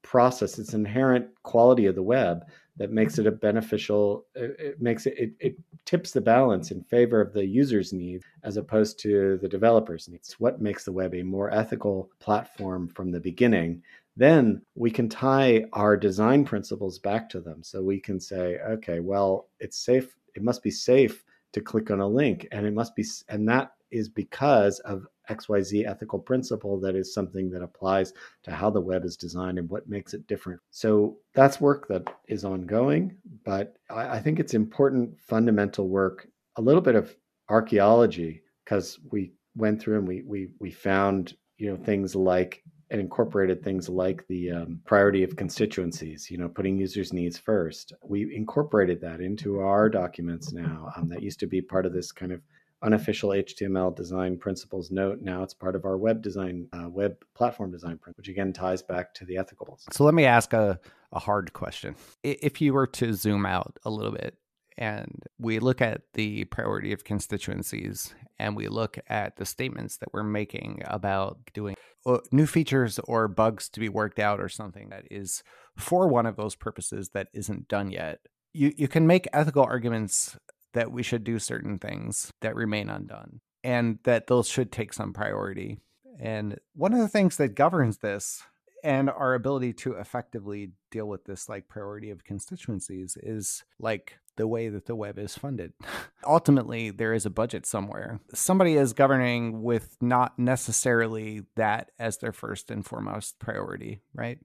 S2: process. It's inherent quality of the web that makes it a beneficial uh, it makes it, it, it tips the balance in favor of the user's needs as opposed to the developer's needs. What makes the web a more ethical platform from the beginning. Then we can tie our design principles back to them. So we can say okay well it's safe it must be safe to click on a link and it must be and that is because of XYZ ethical principle that is something that applies to how the web is designed and what makes it different. So that's work that is ongoing, but I, I think it's important fundamental work, a little bit of archaeology, because we went through and we we we found you know things like and incorporated things like the um, priority of constituencies, you know, putting users' needs first. We incorporated that into our documents now. Um, that used to be part of this kind of unofficial HTML design principles note. Now it's part of our web design, uh, web platform design, print, which again ties back to the ethicals.
S1: So let me ask a, a hard question. If you were to zoom out a little bit and we look at the priority of constituencies and we look at the statements that we're making about doing uh, new features or bugs to be worked out or something that is for one of those purposes that isn't done yet. You, you can make ethical arguments that we should do certain things that remain undone and that those should take some priority. And one of the things that governs this and our ability to effectively deal with this like priority of constituencies is like the way that the web is funded. Ultimately, there is a budget somewhere. Somebody is governing with not necessarily that as their first and foremost priority, right?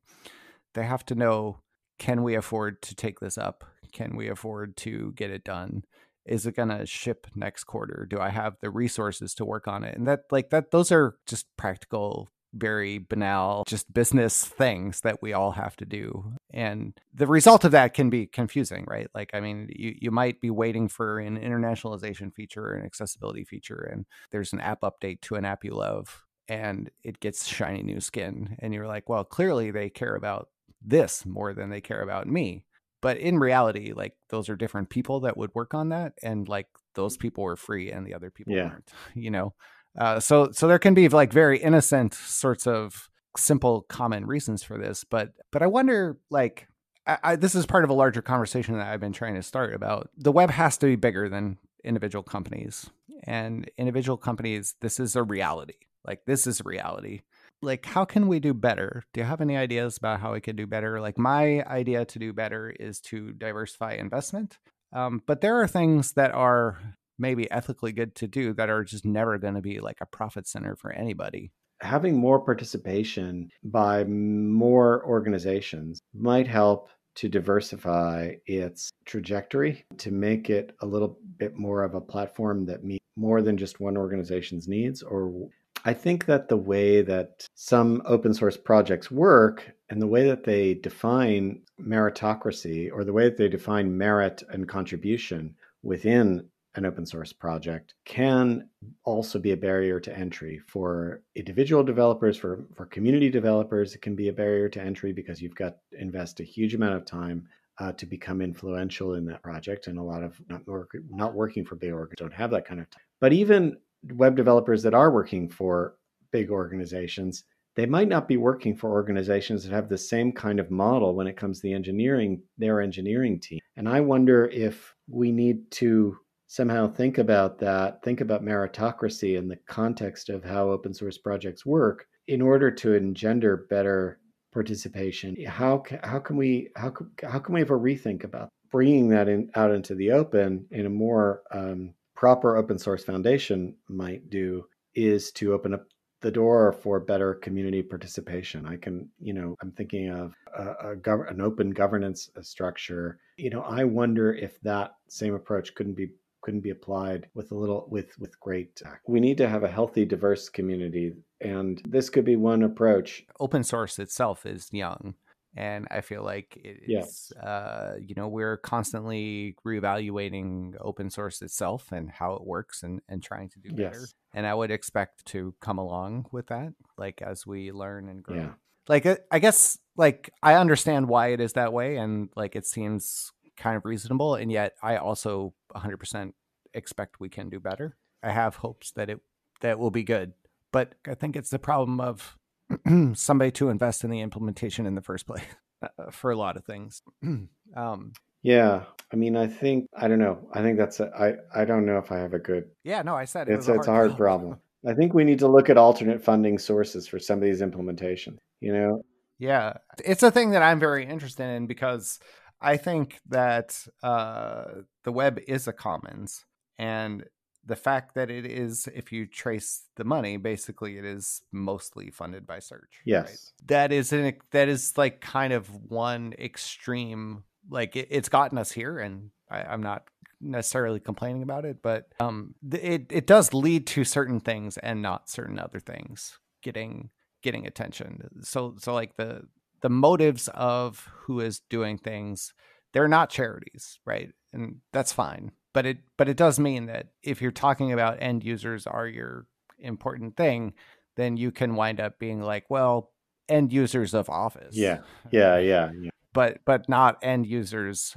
S1: They have to know can we afford to take this up? Can we afford to get it done? Is it going to ship next quarter? Do I have the resources to work on it? And that, like, that, those are just practical very banal, just business things that we all have to do. And the result of that can be confusing, right? Like, I mean, you, you might be waiting for an internationalization feature or an accessibility feature, and there's an app update to an app you love, and it gets shiny new skin. And you're like, well, clearly they care about this more than they care about me. But in reality, like, those are different people that would work on that. And like, those people were free and the other people yeah. weren't, you know? Uh, so so there can be like very innocent sorts of simple common reasons for this, but but I wonder like I, I, this is part of a larger conversation that I've been trying to start about the web has to be bigger than individual companies and individual companies. This is a reality. Like this is a reality. Like how can we do better? Do you have any ideas about how we could do better? Like my idea to do better is to diversify investment. Um, but there are things that are maybe ethically good to do that are just never going to be like a profit center for anybody.
S2: Having more participation by more organizations might help to diversify its trajectory to make it a little bit more of a platform that meets more than just one organization's needs or I think that the way that some open source projects work and the way that they define meritocracy or the way that they define merit and contribution within an open source project can also be a barrier to entry for individual developers for for community developers. It can be a barrier to entry because you've got to invest a huge amount of time uh, to become influential in that project and a lot of not, work, not working for big orgs don't have that kind of time. But even web developers that are working for big organizations they might not be working for organizations that have the same kind of model when it comes to the engineering their engineering team. And i wonder if we need to somehow think about that, think about meritocracy in the context of how open source projects work in order to engender better participation. How how can we how how can we have a rethink about bringing that in out into the open in a more um, proper open source foundation might do is to open up the door for better community participation. I can, you know, I'm thinking of a, a gov- an open governance structure. You know, I wonder if that same approach couldn't be couldn't be applied with a little with with great. We need to have a healthy, diverse community, and this could be one approach.
S1: Open source itself is young, and I feel like it's
S2: yes.
S1: uh, you know we're constantly reevaluating open source itself and how it works and and trying to do better.
S2: Yes.
S1: And I would expect to come along with that, like as we learn and grow.
S2: Yeah.
S1: Like uh, I guess like I understand why it is that way, and like it seems kind of reasonable and yet i also 100% expect we can do better. I have hopes that it that will be good but i think it's the problem of somebody to invest in the implementation in the first place uh, for a lot of things.
S2: Um, yeah i mean i think i don't know i think that's a, I, I don't know if i have a good
S1: yeah no i said it
S2: it's, a, it's a hard problem. I think we need to look at alternate funding sources for some of these implementations you know?
S1: Yeah it's a thing that i'm very interested in because I think that uh, the web is a commons, and the fact that it is, if you trace the money, basically it is mostly funded by search.
S2: Yes,
S1: right? that is an that is like kind of one extreme. Like it, it's gotten us here, and I, I'm not necessarily complaining about it, but um, it it does lead to certain things and not certain other things getting getting attention. So so like the the motives of who is doing things they're not charities right and that's fine but it but it does mean that if you're talking about end users are your important thing, then you can wind up being like, well, end users of Office.
S2: Yeah, yeah, yeah, yeah.
S1: But but not end users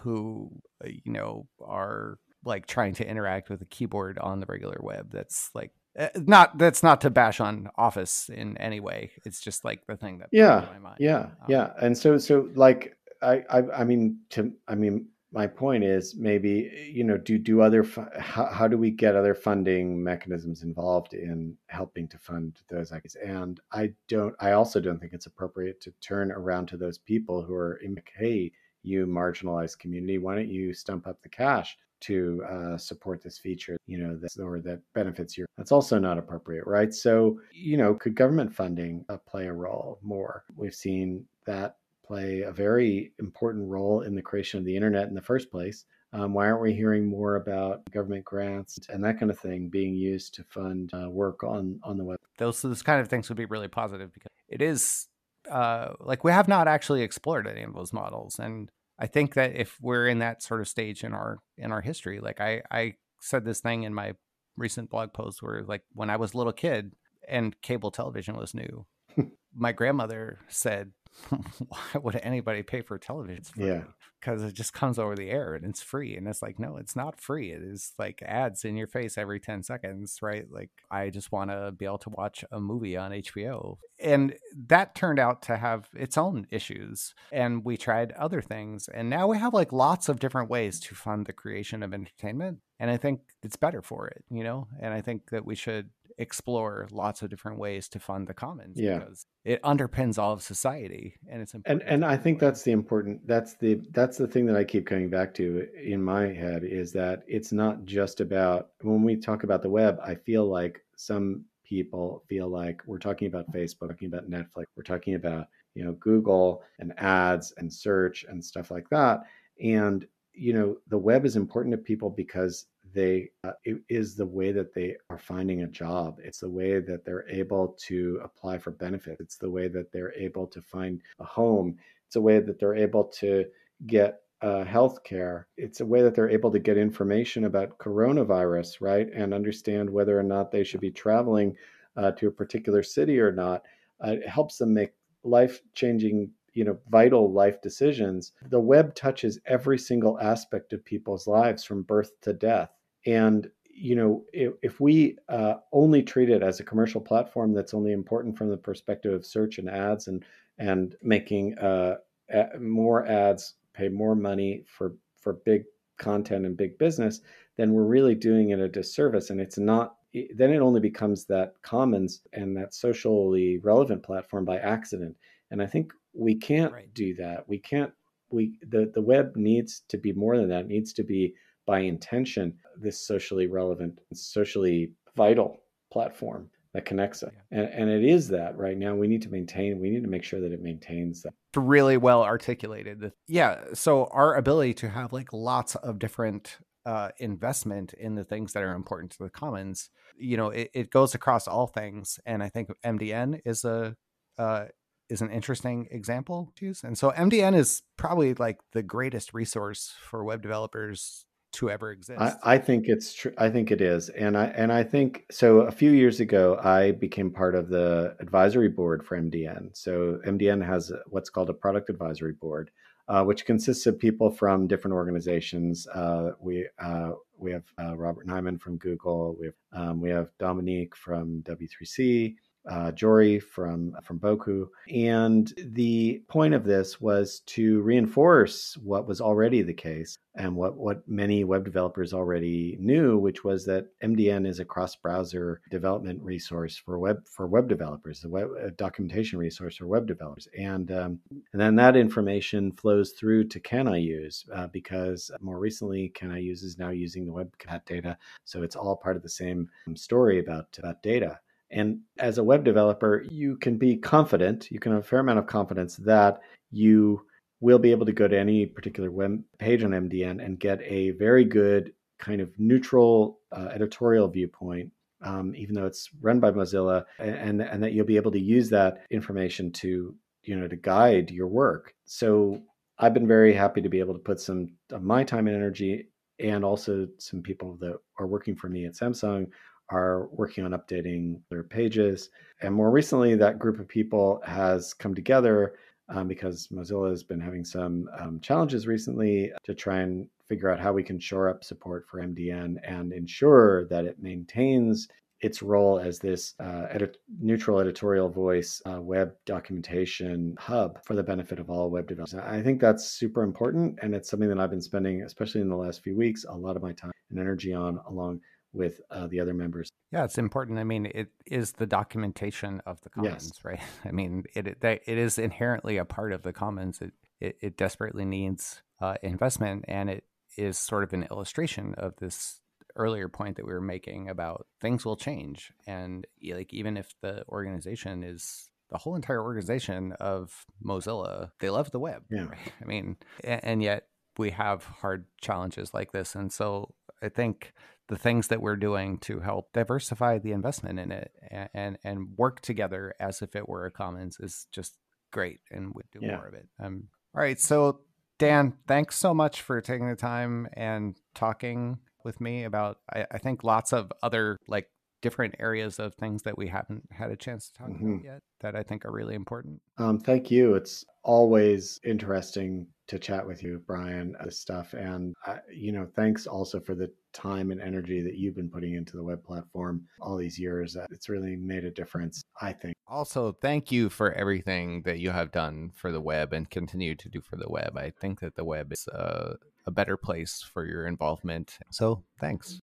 S1: who uh, you know are like trying to interact with a keyboard on the regular web. That's like uh, not that's not to bash on Office in any way. It's just like the thing that
S2: yeah, yeah, um, yeah. And so so like I, I I mean to I mean my point is maybe you know do do other how, how do we get other funding mechanisms involved in helping to fund those ideas and i don't i also don't think it's appropriate to turn around to those people who are in hey you marginalized community why don't you stump up the cash to uh, support this feature you know this or that benefits you that's also not appropriate right so you know could government funding uh, play a role more we've seen that play a very important role in the creation of the internet in the first place. Um, why aren't we hearing more about government grants and that kind of thing being used to fund uh, work on on the web?
S1: Those those kind of things would be really positive because it is uh, like we have not actually explored any of those models, and I think that if we're in that sort of stage in our in our history, like I I said this thing in my recent blog post where like when I was a little kid and cable television was new, my grandmother said why would anybody pay for television?
S2: yeah.
S1: Because it just comes over the air and it's free. And it's like, no, it's not free. It is like ads in your face every 10 seconds, right? Like, I just want to be able to watch a movie on HBO. And that turned out to have its own issues. And we tried other things. And now we have like lots of different ways to fund the creation of entertainment. And I think it's better for it, you know? And I think that we should explore lots of different ways to fund the commons
S2: yeah.
S1: because it underpins all of society and it's
S2: important and and i think that's the important that's the that's the thing that i keep coming back to in my head is that it's not just about when we talk about the web i feel like some people feel like we're talking about facebook talking about netflix we're talking about you know google and ads and search and stuff like that and you know the web is important to people because they uh, it is the way that they are finding a job. It's the way that they're able to apply for benefits. It's the way that they're able to find a home. It's a way that they're able to get uh, health care. It's a way that they're able to get information about coronavirus right and understand whether or not they should be traveling uh, to a particular city or not. Uh, it helps them make life changing you know vital life decisions the web touches every single aspect of people's lives from birth to death and you know, if, if we uh, only treat it as a commercial platform that's only important from the perspective of search and ads and and making uh, more ads pay more money for for big content and big business, then we're really doing it a disservice. And it's not. Then it only becomes that commons and that socially relevant platform by accident. And I think we can't right. do that. We can't. We the the web needs to be more than that. It needs to be by intention this socially relevant, socially vital platform that connects us. And, and it is that right now. We need to maintain, we need to make sure that it maintains that.
S1: Really well articulated. Yeah. So our ability to have like lots of different uh, investment in the things that are important to the commons, you know, it, it goes across all things. And I think MDN is a, uh, is an interesting example to use. And so MDN is probably like the greatest resource for web developers to ever exist.
S2: I, I think it's true. I think it is, and I and I think so. A few years ago, I became part of the advisory board for MDN. So MDN has what's called a product advisory board, uh, which consists of people from different organizations. Uh, we uh, we have uh, Robert Nyman from Google. We have um, we have Dominique from W3C uh, Jory from from Bocoup, and the point of this was to reinforce what was already the case and what what many web developers already knew, which was that MDN is a cross-browser development resource for web for web developers, a, web, documentation resource for web developers, and um, and then that information flows through to Can CanIUse uh, because more recently CanIUse is now using the WebCat data, so it's all part of the same story about about data. And as a web developer, you can be confident, you can have a fair amount of confidence that you will be able to go to any particular web page on MDN and get a very good kind of neutral uh, editorial viewpoint, um, even though it's run by Mozilla, and, and that you'll be able to use that information to you know to guide your work. So I've been very happy to be able to put some of my time and energy and also some people that are working for me at Samsung are working on updating their pages. And more recently, that group of people has come together um, because Mozilla has been having some um, challenges recently to try and figure out how we can shore up support for MDN and ensure that it maintains its role as this uh, edit- neutral editorial voice uh, web documentation hub for the benefit of all web developers. I think that's super important, and it's something that I've been spending, especially in the last few weeks, a lot of my time and energy on, along with uh, the other members.
S1: Yeah, it's important. I mean, it is the documentation of the commons, yes. right? I mean, it, it it is inherently a part of the commons. It it, it desperately needs uh, investment, and it is sort of an illustration of this earlier point that we were making about things will change, and like even if the organization is the whole entire organization of Mozilla, they love the web.
S2: Yeah. Right?
S1: I mean, and, and yet we have hard challenges like this, and so I think the things that we're doing to help diversify the investment in it and and, and work together as if it were a commons is just great and would do yeah. more of it. Um, all right, so Dan, thanks so much for taking the time and talking with me about I, I think lots of other like different areas of things that we haven't had a chance to talk mm-hmm. about yet that I think are really important.
S2: Um, thank you. It's always interesting to chat with you, Brian, this stuff. And, uh, you know, thanks also for the time and energy that you've been putting into the web platform all these years. Uh, it's really made a difference, I think.
S3: Also, thank you for everything that you have done for the web and continue to do for the web. I think that the web is a, a better place for your involvement. So, thanks.